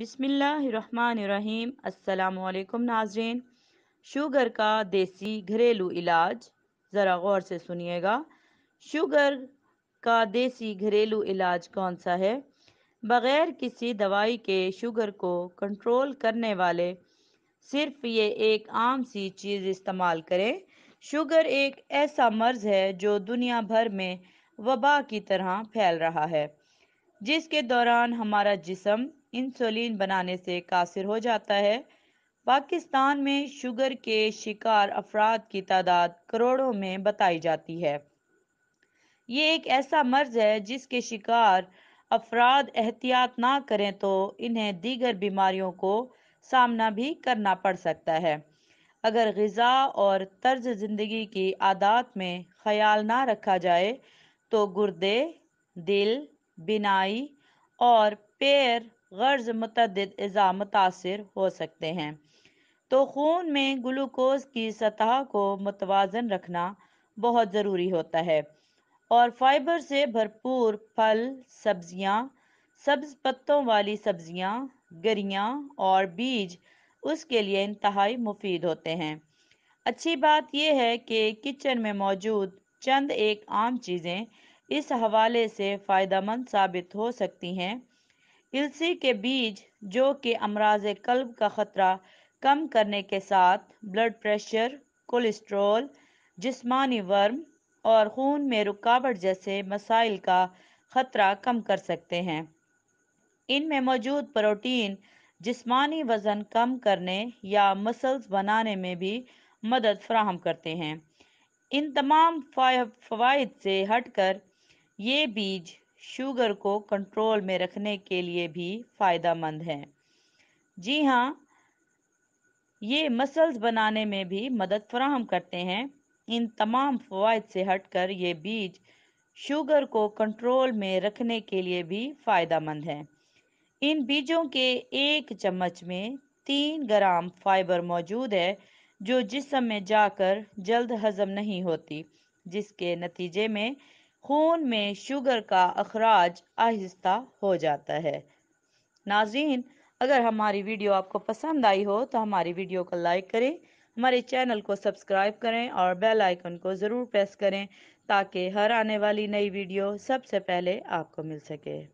बिसमीम अस्सलाम नाजरीन। शुगर का देसी घरेलू इलाज, ज़रा गौर से सुनिएगा। शुगर का देसी घरेलू इलाज कौन सा है? बग़ैर किसी दवाई के शुगर को कंट्रोल करने वाले सिर्फ़ ये एक आम सी चीज़ इस्तेमाल करें। शुगर एक ऐसा मर्ज़ है जो दुनिया भर में वबा की तरह फैल रहा है, जिसके दौरान हमारा जिसम इंसुलिन बनाने से कासिर हो जाता है। पाकिस्तान में शुगर के शिकार अफराद की तादाद करोड़ों में बताई जाती है। ये एक ऐसा मर्ज है जिसके शिकार अफराद एहतियात ना करें तो इन्हें दीगर बीमारियों को सामना भी करना पड़ सकता है। अगर गज़ा और तर्ज ज़िंदगी की आदात में ख्याल ना रखा जाए तो गुर्दे, दिल, बिनाई और पैर गर्ज मतद अज़ा मुतासर हो सकते हैं। तो खून में ग्लूकोज की सतह को मुतवाजन रखना बहुत ज़रूरी होता है और फाइबर से भरपूर फल, सब्ज़ियाँ, सब्ज पत्तों वाली सब्ज़ियाँ, गरियाँ और बीज उसके लिए इंतहाई मुफीद होते हैं। अच्छी बात यह है कि किचन में मौजूद चंद एक आम चीज़ें इस हवाले से फ़ायदेमंद साबित हो सकती हैं। इलसी के बीज, जो कि अमराज कल्ब का ख़तरा कम करने के साथ ब्लड प्रेशर कोलेस्ट्रॉल जिस्मानी वर्म और खून में रुकावट जैसे मसाइल का ख़तरा कम कर सकते हैं। इनमें मौजूद प्रोटीन जिस्मानी वज़न कम करने या मसल्स बनाने में भी मदद फ्राहम करते हैं। इन तमाम फ़वाद से हटकर ये बीज शुगर को कंट्रोल में रखने के लिए भी फ़ायदेमंद है। जी हाँ ये मसल्स बनाने में भी मदद फराहम करते हैं। इन तमाम फ़वाद से हटकर ये बीज शुगर को कंट्रोल में रखने के लिए भी फ़ायदेमंद है। इन बीजों के एक चम्मच में तीन ग्राम फाइबर मौजूद है, जो जिसम में जाकर जल्द हजम नहीं होती, जिसके नतीजे में खून में शुगर का अखराज आहिस्ता हो जाता है। नाजीन अगर हमारी वीडियो आपको पसंद आई हो तो हमारी वीडियो को लाइक करें, हमारे चैनल को सब्सक्राइब करें और बेल आइकन को ज़रूर प्रेस करें, ताकि हर आने वाली नई वीडियो सबसे पहले आपको मिल सके।